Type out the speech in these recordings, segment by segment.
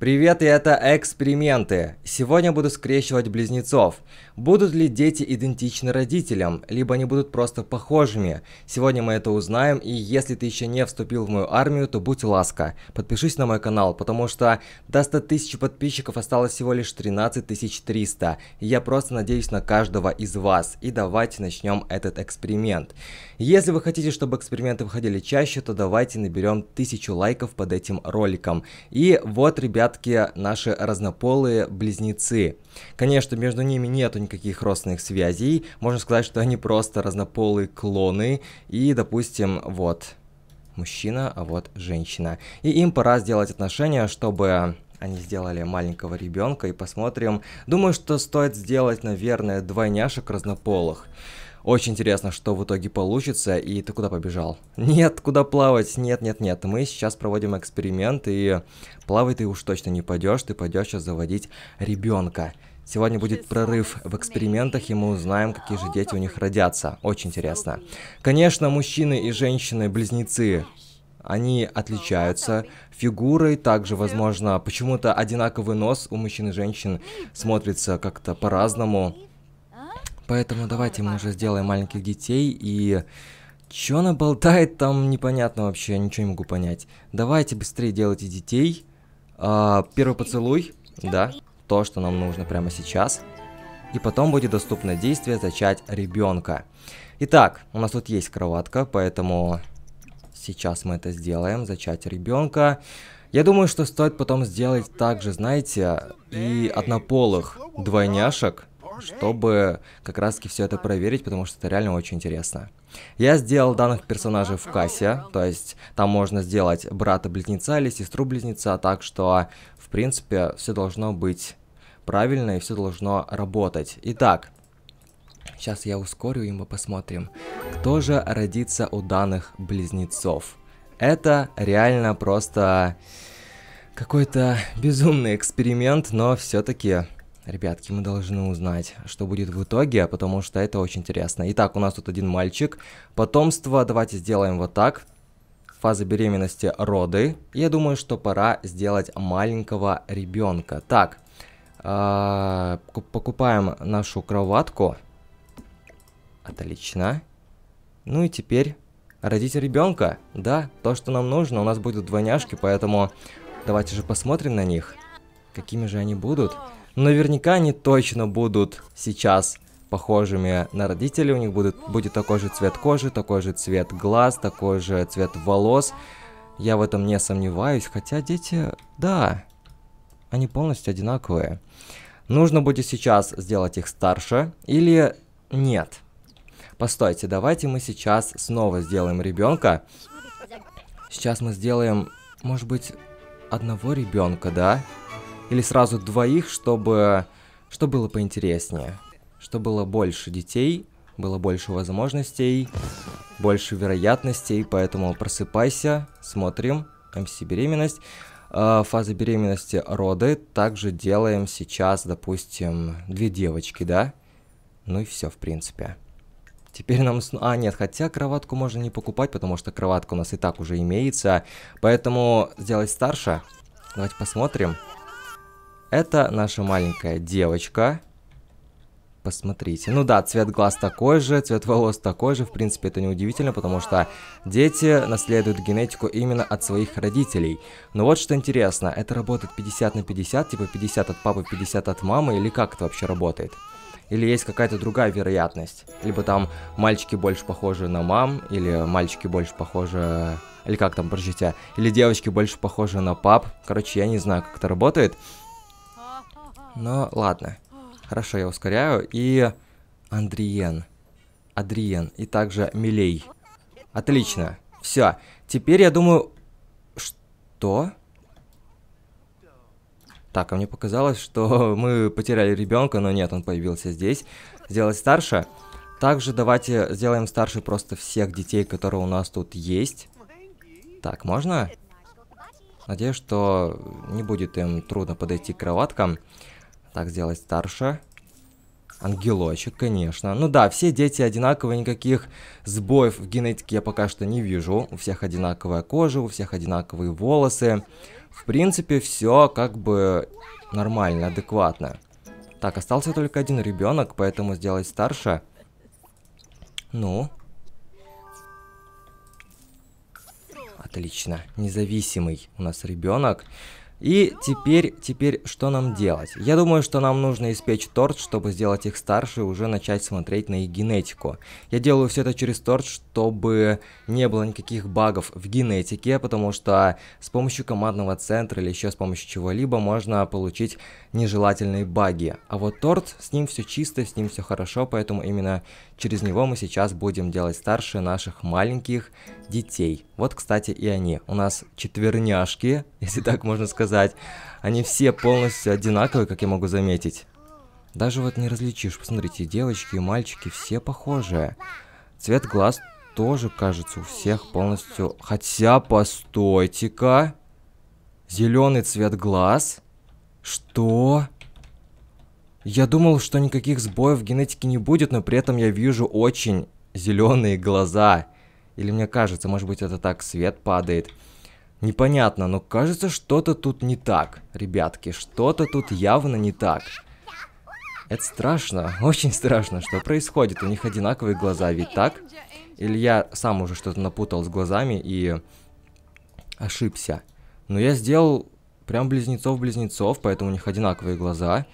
Привет, и это эксперименты. Сегодня буду скрещивать близнецов. Будут ли дети идентичны родителям, либо они будут просто похожими? Сегодня мы это узнаем, и если ты еще не вступил в мою армию, то будь ласка, подпишись на мой канал, потому что до 100 тысяч подписчиков осталось всего лишь 13 300. И я просто надеюсь на каждого из вас. И давайте начнем этот эксперимент. Если вы хотите, чтобы эксперименты выходили чаще, то давайте наберем 1000 лайков под этим роликом. И вот, ребят, ребятки наши разнополые близнецы. Конечно, между ними нету никаких родственных связей. Можно сказать, что они просто разнополые клоны. И, допустим, вот мужчина, а вот женщина. И им пора сделать отношения, чтобы они сделали маленького ребенка и посмотрим. Думаю, что стоит сделать, наверное, двойняшек разнополых. Очень интересно, что в итоге получится. И ты куда побежал? Нет, куда плавать? Нет, нет, нет. Мы сейчас проводим эксперимент, и плавать ты уж точно не пойдешь. Ты пойдешь сейчас заводить ребенка. Сегодня будет прорыв в экспериментах, и мы узнаем, какие же дети у них родятся. Очень интересно. Конечно, мужчины и женщины-близнецы они отличаются фигурой, также, возможно, почему-то одинаковый нос у мужчин и женщин смотрится как-то по-разному. Поэтому давайте мы уже сделаем маленьких детей и... Чё она болтает там, непонятно вообще, ничего не могу понять. Давайте быстрее делайте детей. А, первый поцелуй, да, то, что нам нужно прямо сейчас. И потом будет доступно действие зачать ребенка. Итак, у нас тут есть кроватка, поэтому сейчас мы это сделаем, зачать ребенка. Я думаю, что стоит потом сделать также, знаете, и однополых двойняшек чтобы как раз таки все это проверить, потому что это реально очень интересно. Я сделал данных персонажей в кассе, то есть там можно сделать брата-близнеца или сестру-близнеца, так что, в принципе, все должно быть правильно и все должно работать. Итак, сейчас я ускорю и мы посмотрим, кто же родится у данных близнецов. Это реально просто какой-то безумный эксперимент, но все-таки Ребятки, мы должны узнать, что будет в итоге, потому что это очень интересно. Итак, у нас тут один мальчик. Потомство давайте сделаем вот так. Фаза беременности роды. Я думаю, что пора сделать маленького ребенка. Так, э покупаем нашу кроватку. Отлично. Ну и теперь родить ребенка. Да, то, что нам нужно. У нас будут двойняшки, поэтому давайте же посмотрим на них. Какими же они будут. Наверняка они точно будут сейчас похожими на родителей. У них будет, будет такой же цвет кожи, такой же цвет глаз, такой же цвет волос. Я в этом не сомневаюсь. Хотя дети, да, они полностью одинаковые. Нужно будет сейчас сделать их старше или нет. Постойте, давайте мы сейчас снова сделаем ребенка. Сейчас мы сделаем, может быть, одного ребенка, да? Или сразу двоих, чтобы, чтобы было поинтереснее. Чтобы было больше детей, было больше возможностей, больше вероятностей. Поэтому просыпайся, смотрим. МС беременность. Э, фаза беременности роды. Также делаем сейчас, допустим, две девочки, да? Ну и все, в принципе. Теперь нам... А, нет, хотя кроватку можно не покупать, потому что кроватка у нас и так уже имеется. Поэтому сделать старше. Давайте посмотрим. Это наша маленькая девочка. Посмотрите. Ну да, цвет глаз такой же, цвет волос такой же. В принципе, это неудивительно, потому что дети наследуют генетику именно от своих родителей. Но вот что интересно, это работает 50 на 50, типа 50 от папы, 50 от мамы, или как это вообще работает? Или есть какая-то другая вероятность? Либо там мальчики больше похожи на мам, или мальчики больше похожи... Или как там, подождите, или девочки больше похожи на пап. Короче, я не знаю, как это работает. Но ладно. Хорошо, я ускоряю. И Андриен. Адриен. И также Милей. Отлично. Все. Теперь я думаю... Что? Так, а мне показалось, что мы потеряли ребенка, но нет, он появился здесь. Сделать старше. Также давайте сделаем старше просто всех детей, которые у нас тут есть. Так, можно? Надеюсь, что не будет им трудно подойти к кроваткам. Так, сделать старше. Ангелочек, конечно. Ну да, все дети одинаковые, никаких сбоев в генетике я пока что не вижу. У всех одинаковая кожа, у всех одинаковые волосы. В принципе, все как бы нормально, адекватно. Так, остался только один ребенок, поэтому сделать старше. Ну. Отлично. Независимый у нас ребенок. И теперь, теперь что нам делать? Я думаю, что нам нужно испечь торт, чтобы сделать их старше и уже начать смотреть на их генетику. Я делаю все это через торт, чтобы не было никаких багов в генетике, потому что с помощью командного центра или еще с помощью чего-либо можно получить нежелательные баги. А вот торт, с ним все чисто, с ним все хорошо, поэтому именно через него мы сейчас будем делать старше наших маленьких детей. Вот, кстати, и они. У нас четверняшки, если так можно сказать. Они все полностью одинаковые, как я могу заметить. Даже вот не различишь. Посмотрите, девочки и мальчики все похожие. Цвет глаз тоже, кажется, у всех полностью... Хотя, постойте-ка. Зеленый цвет глаз? Что? Я думал, что никаких сбоев в генетике не будет, но при этом я вижу очень зеленые глаза. Или мне кажется, может быть это так свет падает. Непонятно, но кажется что-то тут не так, ребятки. Что-то тут явно не так. Это страшно, очень страшно, что происходит. У них одинаковые глаза, ведь так? Или я сам уже что-то напутал с глазами и ошибся. Но я сделал прям близнецов-близнецов, поэтому у них одинаковые глаза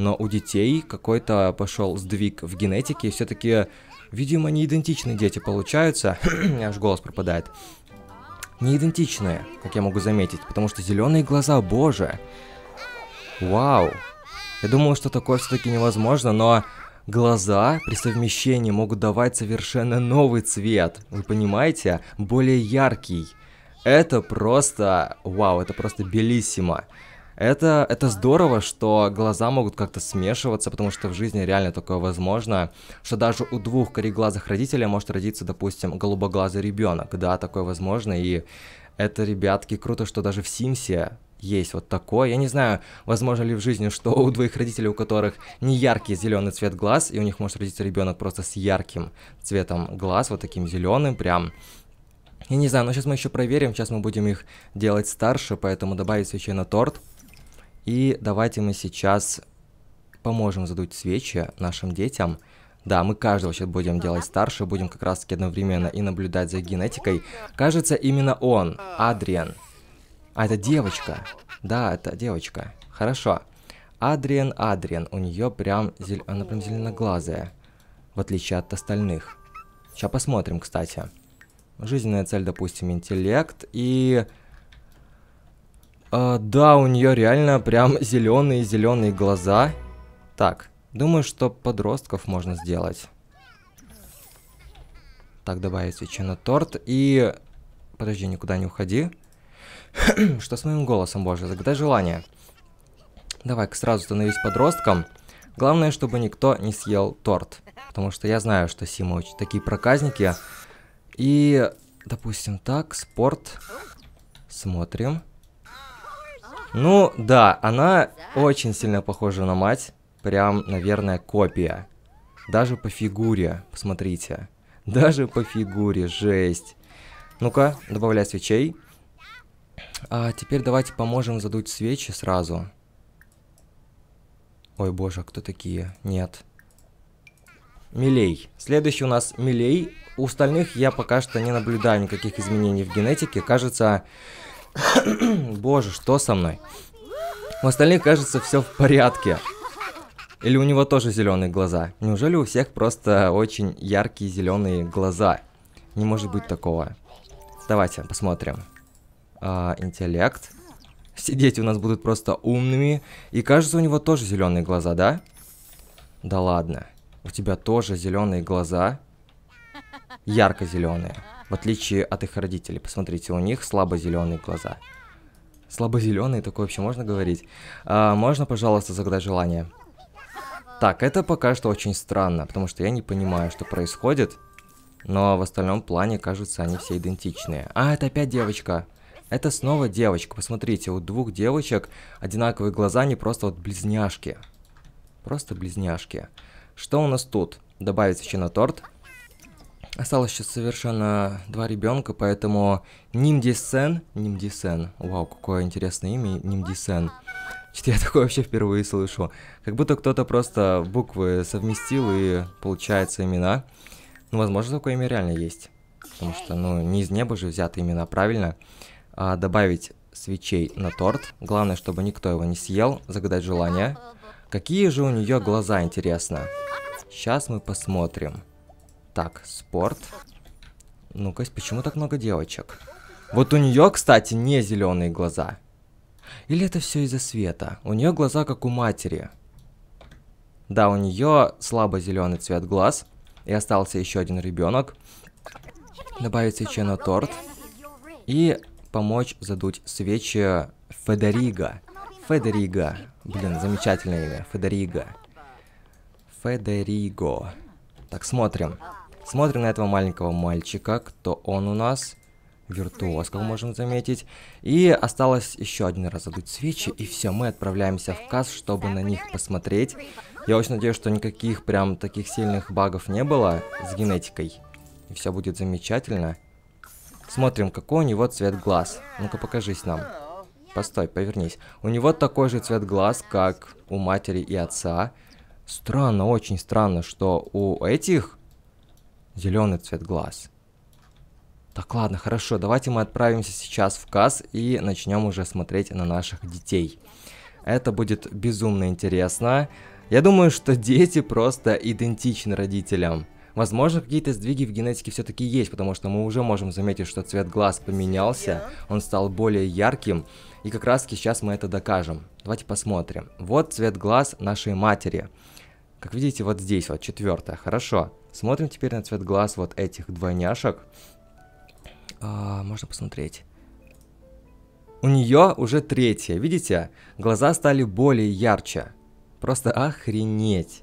но у детей какой-то пошел сдвиг в генетике, и все-таки, видимо, не идентичные дети получаются. Аж голос пропадает. Не идентичные, как я могу заметить, потому что зеленые глаза, боже. Вау. Я думал, что такое все-таки невозможно, но глаза при совмещении могут давать совершенно новый цвет. Вы понимаете? Более яркий. Это просто... Вау, это просто белиссимо. Это, это здорово, что глаза могут как-то смешиваться, потому что в жизни реально такое возможно, что даже у двух кореглазых родителей может родиться, допустим, голубоглазый ребенок. Да, такое возможно, и это, ребятки, круто, что даже в Симсе есть вот такое. Я не знаю, возможно ли в жизни, что у двоих родителей, у которых не яркий зеленый цвет глаз, и у них может родиться ребенок просто с ярким цветом глаз, вот таким зеленым, прям. Я не знаю, но сейчас мы еще проверим, сейчас мы будем их делать старше, поэтому добавить свечей на торт. И давайте мы сейчас поможем задуть свечи нашим детям. Да, мы каждого сейчас будем делать старше, будем как раз таки одновременно и наблюдать за генетикой. Кажется, именно он, Адриан. А, это девочка. Да, это девочка. Хорошо. Адриан, Адриан. У нее прям, зел... она прям зеленоглазая. В отличие от остальных. Сейчас посмотрим, кстати. Жизненная цель, допустим, интеллект. И а, да, у нее реально прям зеленые-зеленые глаза. Так, думаю, что подростков можно сделать. Так, добавить свечу на торт и... Подожди, никуда не уходи. что с моим голосом, боже, загадай желание. Давай-ка сразу становись подростком. Главное, чтобы никто не съел торт. Потому что я знаю, что Сима очень такие проказники. И, допустим, так, спорт. Смотрим. Ну, да, она очень сильно похожа на мать. Прям, наверное, копия. Даже по фигуре, посмотрите. Даже по фигуре, жесть. Ну-ка, добавляй свечей. А теперь давайте поможем задуть свечи сразу. Ой, боже, кто такие? Нет. Милей. Следующий у нас Милей. У остальных я пока что не наблюдаю никаких изменений в генетике. Кажется, Боже, что со мной? У остальных, кажется, все в порядке. Или у него тоже зеленые глаза? Неужели у всех просто очень яркие зеленые глаза? Не может быть такого. Давайте посмотрим. А, интеллект. Все дети у нас будут просто умными. И кажется, у него тоже зеленые глаза, да? Да ладно. У тебя тоже зеленые глаза. Ярко-зеленые. В отличие от их родителей. Посмотрите, у них слабо-зеленые глаза. Слабо-зеленые, такое вообще можно говорить? А, можно, пожалуйста, загадать желание? Так, это пока что очень странно, потому что я не понимаю, что происходит. Но в остальном плане, кажется, они все идентичные. А, это опять девочка. Это снова девочка. Посмотрите, у двух девочек одинаковые глаза, не просто вот близняшки. Просто близняшки. Что у нас тут? Добавить еще на торт. Осталось сейчас совершенно два ребенка, поэтому Нимдисен, Нимдисен, вау, какое интересное имя, Нимдисен. Что я такое вообще впервые слышу. Как будто кто-то просто буквы совместил и получается имена. Ну, возможно, такое имя реально есть. Потому что, ну, не из неба же взяты имена, правильно? А, добавить свечей на торт. Главное, чтобы никто его не съел. Загадать желание. Какие же у нее глаза, интересно? Сейчас мы посмотрим. Так, спорт. Ну-ка, почему так много девочек? Вот у нее, кстати, не зеленые глаза. Или это все из-за света? У нее глаза как у матери. Да, у нее слабо зеленый цвет глаз. И остался еще один ребенок. Добавить свечи на торт. И помочь задуть свечи Федерига. Федерига. Блин, замечательное имя. Федерига. Федериго. Так, смотрим. Смотрим на этого маленького мальчика. Кто он у нас? Виртуоз, как можем заметить. И осталось еще один раз задуть свечи. И все, мы отправляемся в касс, чтобы на них посмотреть. Я очень надеюсь, что никаких прям таких сильных багов не было с генетикой. И все будет замечательно. Смотрим, какой у него цвет глаз. Ну-ка, покажись нам. Постой, повернись. У него такой же цвет глаз, как у матери и отца. Странно, очень странно, что у этих зеленый цвет глаз. Так, ладно, хорошо, давайте мы отправимся сейчас в КАС и начнем уже смотреть на наших детей. Это будет безумно интересно. Я думаю, что дети просто идентичны родителям. Возможно, какие-то сдвиги в генетике все-таки есть, потому что мы уже можем заметить, что цвет глаз поменялся, он стал более ярким, и как раз таки сейчас мы это докажем. Давайте посмотрим. Вот цвет глаз нашей матери. Как видите, вот здесь вот четвертое. Хорошо. Смотрим теперь на цвет глаз вот этих двойняшек. А, можно посмотреть. У нее уже третья. Видите? Глаза стали более ярче. Просто охренеть.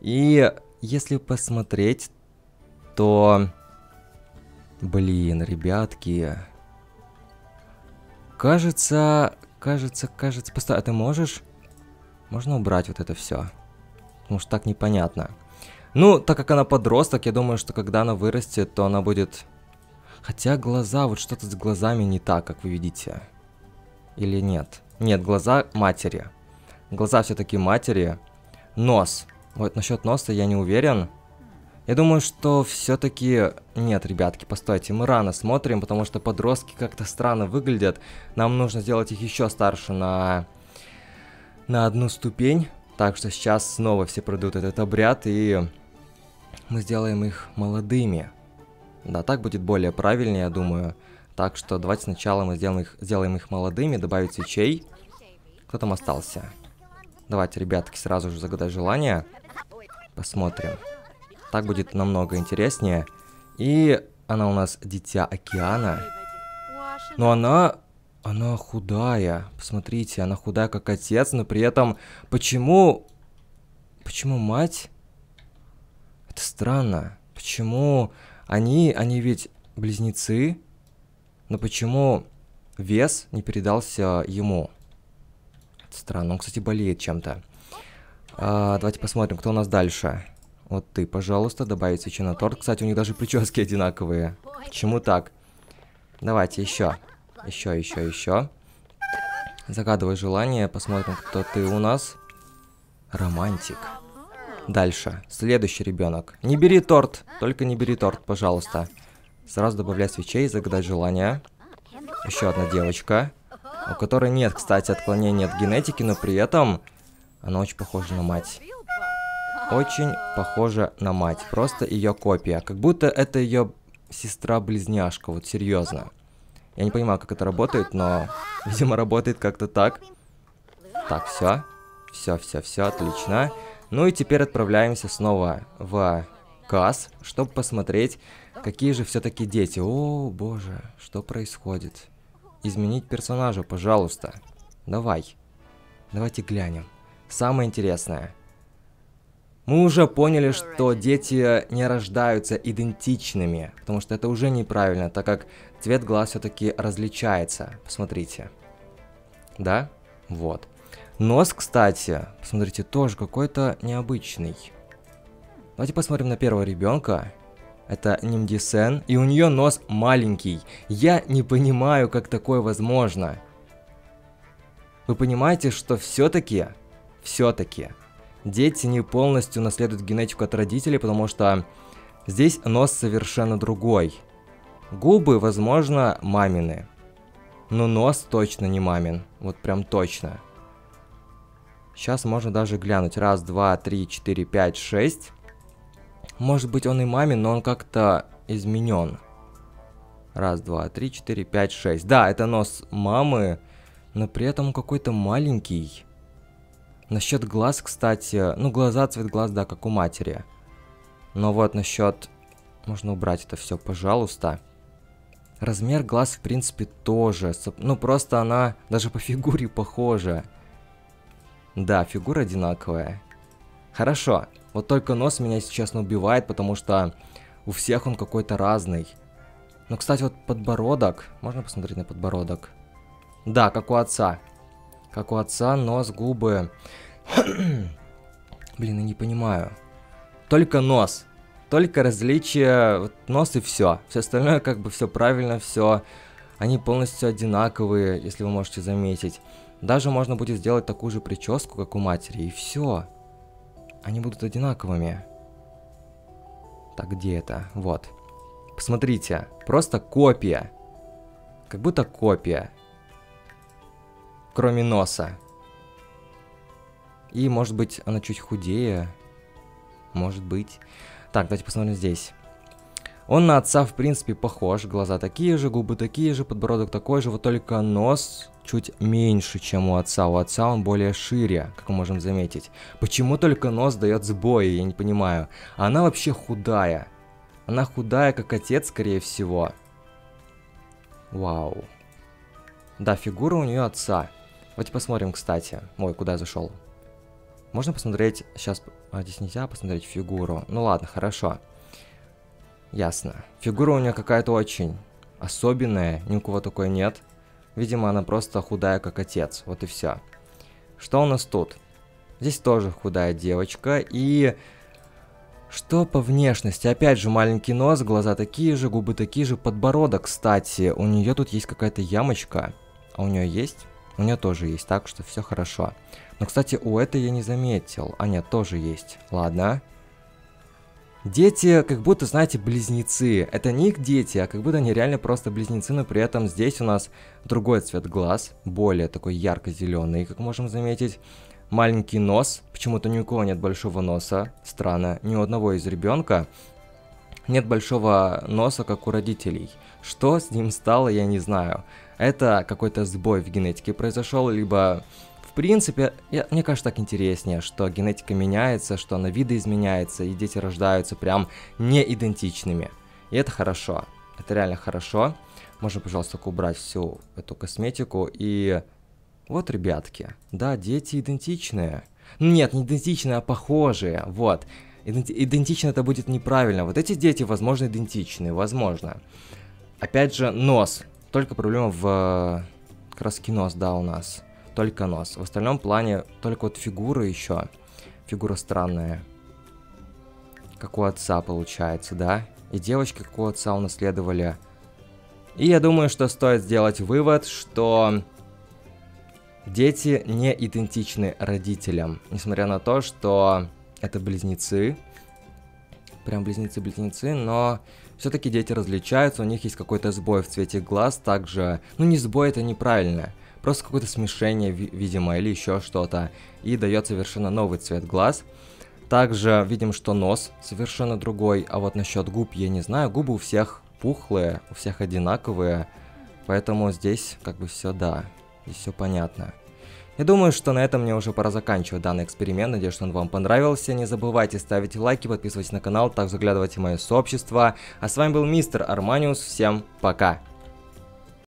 И если посмотреть, то... Блин, ребятки. Кажется, кажется, кажется... Постой, а ты можешь? Можно убрать вот это все? Потому что так непонятно. Ну, так как она подросток, я думаю, что когда она вырастет, то она будет... Хотя глаза, вот что-то с глазами не так, как вы видите. Или нет? Нет, глаза матери. Глаза все-таки матери. Нос. Вот насчет носа я не уверен. Я думаю, что все-таки... Нет, ребятки, постойте, мы рано смотрим, потому что подростки как-то странно выглядят. Нам нужно сделать их еще старше на... на одну ступень. Так что сейчас снова все пройдут этот обряд, и мы сделаем их молодыми. Да, так будет более правильнее, я думаю. Так что давайте сначала мы сделаем их, сделаем их молодыми, добавить свечей. Кто там остался? Давайте, ребятки, сразу же загадать желание. Посмотрим. Так будет намного интереснее. И она у нас дитя океана. Но она она худая. Посмотрите, она худая, как отец, но при этом... Почему... Почему мать? Это странно. Почему они... Они ведь близнецы. Но почему вес не передался ему? Это странно. Он, кстати, болеет чем-то. А, давайте посмотрим, кто у нас дальше. Вот ты, пожалуйста, добавить свечи на торт. Кстати, у них даже прически одинаковые. Почему так? Давайте еще. Еще, еще, еще. Загадывай желание, посмотрим, кто ты у нас. Романтик. Дальше. Следующий ребенок. Не бери торт, только не бери торт, пожалуйста. Сразу добавляй свечей, загадать желание. Еще одна девочка, у которой нет, кстати, отклонения от генетики, но при этом она очень похожа на мать. Очень похожа на мать, просто ее копия. Как будто это ее сестра-близняшка, вот серьезно. Я не понимаю, как это работает, но, видимо, работает как-то так. Так, все. Все, все, все, отлично. Ну и теперь отправляемся снова в КАС, чтобы посмотреть, какие же все-таки дети. О, боже, что происходит? Изменить персонажа, пожалуйста. Давай. Давайте глянем. Самое интересное – мы уже поняли, что дети не рождаются идентичными, потому что это уже неправильно, так как цвет глаз все-таки различается. Посмотрите. Да? Вот. Нос, кстати, посмотрите, тоже какой-то необычный. Давайте посмотрим на первого ребенка. Это Нимдисен, и у нее нос маленький. Я не понимаю, как такое возможно. Вы понимаете, что все-таки, все-таки, дети не полностью наследуют генетику от родителей, потому что здесь нос совершенно другой. Губы, возможно, мамины. Но нос точно не мамин. Вот прям точно. Сейчас можно даже глянуть. Раз, два, три, четыре, пять, шесть. Может быть он и мамин, но он как-то изменен. Раз, два, три, четыре, пять, шесть. Да, это нос мамы но при этом какой-то маленький. Насчет глаз, кстати, ну глаза, цвет глаз, да, как у матери. Но вот насчет... Можно убрать это все, пожалуйста. Размер глаз, в принципе, тоже. Ну, просто она даже по фигуре похожа. Да, фигура одинаковая. Хорошо. Вот только нос меня, честно, убивает, потому что у всех он какой-то разный. Но, кстати, вот подбородок. Можно посмотреть на подбородок? Да, как у отца. Как у отца, нос, губы. Блин, я не понимаю. Только нос. Только различие, вот нос и все. Все остальное как бы все правильно, все. Они полностью одинаковые, если вы можете заметить. Даже можно будет сделать такую же прическу, как у матери, и все. Они будут одинаковыми. Так, где это? Вот. Посмотрите, просто копия. Как будто копия кроме носа. И, может быть, она чуть худее. Может быть. Так, давайте посмотрим здесь. Он на отца, в принципе, похож. Глаза такие же, губы такие же, подбородок такой же, вот только нос чуть меньше, чем у отца. У отца он более шире, как мы можем заметить. Почему только нос дает сбои, я не понимаю. Она вообще худая. Она худая, как отец, скорее всего. Вау. Да, фигура у нее отца. Давайте посмотрим, кстати. Ой, куда я зашел? Можно посмотреть... Сейчас... А, здесь нельзя посмотреть фигуру. Ну ладно, хорошо. Ясно. Фигура у нее какая-то очень особенная. Ни у кого такой нет. Видимо, она просто худая, как отец. Вот и все. Что у нас тут? Здесь тоже худая девочка. И... Что по внешности? Опять же, маленький нос, глаза такие же, губы такие же, подбородок, кстати. У нее тут есть какая-то ямочка. А у нее есть? У нее тоже есть, так что все хорошо. Но, кстати, у этой я не заметил. А нет, тоже есть. Ладно. Дети, как будто, знаете, близнецы. Это не их дети, а как будто они реально просто близнецы, но при этом здесь у нас другой цвет глаз, более такой ярко-зеленый, как можем заметить. Маленький нос, почему-то ни у кого нет большого носа, странно, ни у одного из ребенка нет большого носа, как у родителей. Что с ним стало, я не знаю это какой-то сбой в генетике произошел, либо в принципе, я, мне кажется так интереснее, что генетика меняется, что она видоизменяется, и дети рождаются прям не идентичными. И это хорошо. Это реально хорошо. Можно, пожалуйста, убрать всю эту косметику. И вот, ребятки, да, дети идентичные. Нет, не идентичные, а похожие. Вот. Иденти идентично это будет неправильно. Вот эти дети, возможно, идентичны. Возможно. Опять же, нос. Только проблема в э, краске нос, да, у нас. Только нос. В остальном плане только вот фигура еще. Фигура странная. Как у отца получается, да? И девочки, как у отца, унаследовали. И я думаю, что стоит сделать вывод, что дети не идентичны родителям. Несмотря на то, что это близнецы. Прям близнецы-близнецы, но все-таки дети различаются, у них есть какой-то сбой в цвете глаз, также, ну не сбой, это неправильно, просто какое-то смешение, видимо, или еще что-то, и дает совершенно новый цвет глаз. Также видим, что нос совершенно другой, а вот насчет губ я не знаю, губы у всех пухлые, у всех одинаковые, поэтому здесь как бы все да, здесь все понятно. Я думаю, что на этом мне уже пора заканчивать данный эксперимент. Надеюсь, что он вам понравился. Не забывайте ставить лайки, подписывайтесь на канал, также заглядывайте в мое сообщество. А с вами был мистер Арманиус. Всем пока!